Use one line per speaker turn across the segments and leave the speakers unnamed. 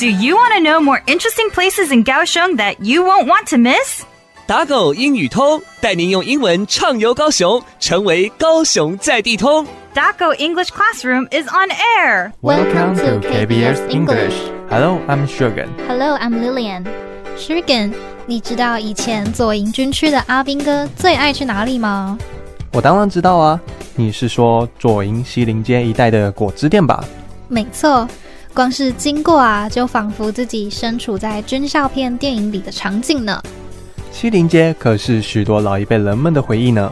Do you want to know more interesting places in Kaohsiung that you won't want to miss?
打狗英语通带您用英文畅游高雄，成为高雄在地通。
Daco English Classroom is on air.
Welcome to KBS English.
Hello, I'm Shogun.
Hello, I'm Lillian. Shogun，你知道以前左营军区的阿兵哥最爱去哪里吗？
我当然知道啊，你是说左营西林街一带的果汁店吧？
没错， 光是经过啊，就仿佛自己身处在军校片电影里的场景呢。
西林街可是许多老一辈人们的回忆呢。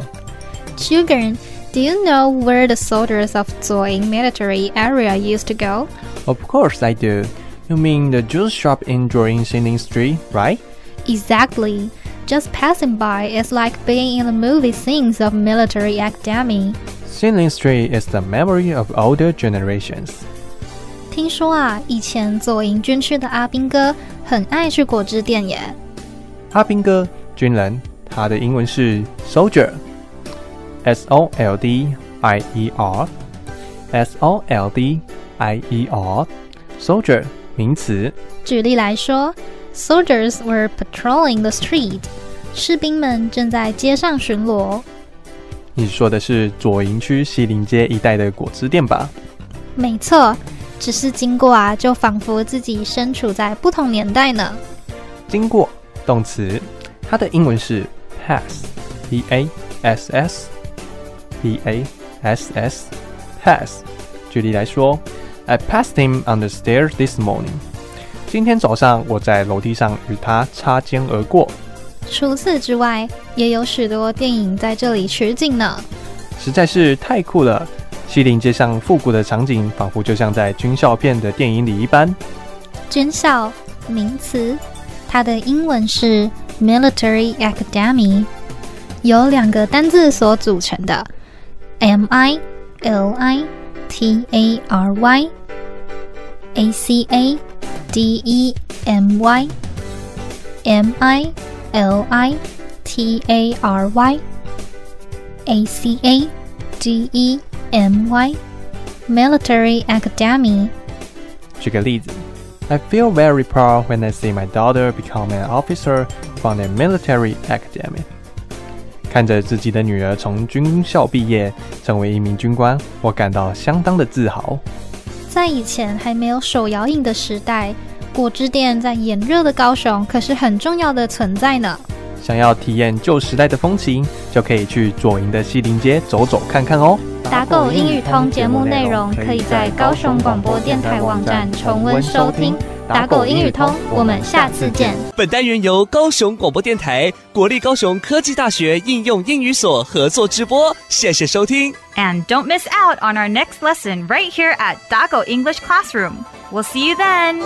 Sugar, do you know where the soldiers of Zoing military area used to go?
Of course I do. You mean the juice shop in Jorin Xinling Street, right?
Exactly. Just passing by is like being in the movie scenes of military academy.
Xinling Street is the memory of older generations.
听说啊，以前左营军区的阿兵哥很爱去果汁店耶。
阿兵哥，军人，他的英文是 soldier，S O L D I E R，S O L D I E R，soldier 名词。
举例来说，soldiers were patrolling the street，士兵们正在街上巡逻。
你说的是左营区西林街一带的果汁店吧？
没错，只是经过啊，就仿佛自己身处在不同年代呢。
经过。动词，它的英文是 pass，p a s s，p a s s，pass。举例来说，I passed him on the stairs this morning。今天早上我在楼梯上与他擦肩而过。
除此之外，也有许多电影在这里取景呢。
实在是太酷了！西林街上复古的场景，仿佛就像在军校片的电影里一般。
军校，名词。它的英文是 Military Academy，由两个单字所组成的，M I L I T A R Y A C A D E M Y M I L I T A R Y A C A D E M Y Military Academy。
举个例子。I feel very proud when I see my daughter become an officer from a military academy. 看着自己的女儿从军校毕业，成为一名军官，我感到相当的自豪。
在以前还没有手摇饮的时代，果汁店在炎热的高雄可是很重要的存在呢。
想要体验旧时代的风情，就可以去左营的西林街走走看看哦。
打狗英语通节目内容可以在高雄广播电台网站重温收听。打狗英语通，我们下次见。
本单元由高雄广播电台、国立高雄科技大学应用英语所合作直播，谢谢收听。
And don't miss out on our next lesson right here at Dago English Classroom. We'll see you then.